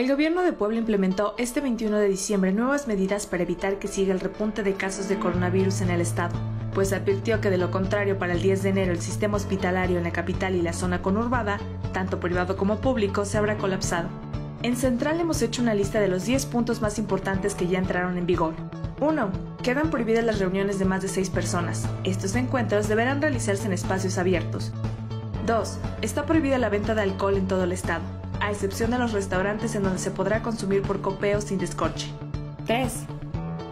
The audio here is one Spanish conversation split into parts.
El gobierno de Puebla implementó este 21 de diciembre nuevas medidas para evitar que siga el repunte de casos de coronavirus en el estado, pues advirtió que de lo contrario para el 10 de enero el sistema hospitalario en la capital y la zona conurbada, tanto privado como público, se habrá colapsado. En Central hemos hecho una lista de los 10 puntos más importantes que ya entraron en vigor. 1. Quedan prohibidas las reuniones de más de 6 personas. Estos encuentros deberán realizarse en espacios abiertos. 2. Está prohibida la venta de alcohol en todo el estado, a excepción de los restaurantes en donde se podrá consumir por copeo sin descorche. 3.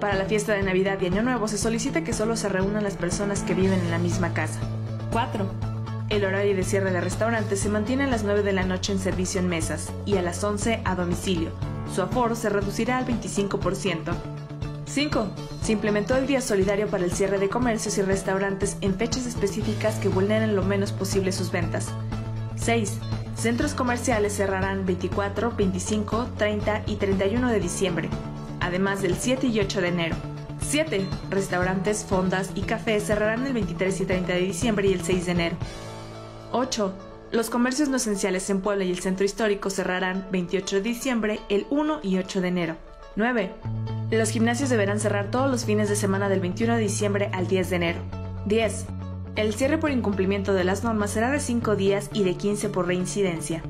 Para la fiesta de Navidad y Año Nuevo se solicita que solo se reúnan las personas que viven en la misma casa. 4. El horario de cierre de restaurantes se mantiene a las 9 de la noche en servicio en mesas y a las 11 a domicilio. Su aforo se reducirá al 25%. 5. Se implementó el Día Solidario para el cierre de comercios y restaurantes en fechas específicas que vulneren lo menos posible sus ventas. 6. Centros comerciales cerrarán 24, 25, 30 y 31 de diciembre, además del 7 y 8 de enero. 7. Restaurantes, fondas y cafés cerrarán el 23 y 30 de diciembre y el 6 de enero. 8. Los comercios no esenciales en Puebla y el centro histórico cerrarán 28 de diciembre, el 1 y 8 de enero. 9. Los gimnasios deberán cerrar todos los fines de semana del 21 de diciembre al 10 de enero. 10. El cierre por incumplimiento de las normas será de 5 días y de 15 por reincidencia.